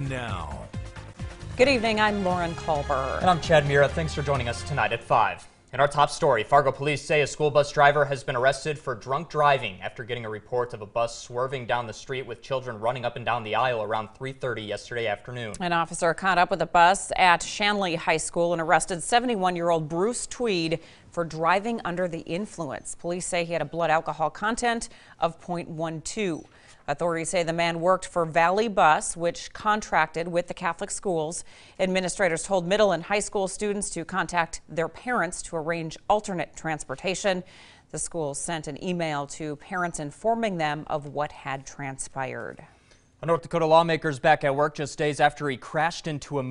now. Good evening, I'm Lauren Culver. And I'm Chad Mira. Thanks for joining us tonight at 5. In our top story, Fargo police say a school bus driver has been arrested for drunk driving after getting a report of a bus swerving down the street with children running up and down the aisle around 3.30 yesterday afternoon. An officer caught up with a bus at Shanley High School and arrested 71-year-old Bruce Tweed for driving under the influence. Police say he had a blood alcohol content of 0.12. Authorities say the man worked for Valley Bus, which contracted with the Catholic schools. Administrators told middle and high school students to contact their parents to arrange alternate transportation. The schools sent an email to parents informing them of what had transpired. A North Dakota lawmaker's back at work just days after he crashed into a